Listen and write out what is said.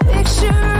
Picture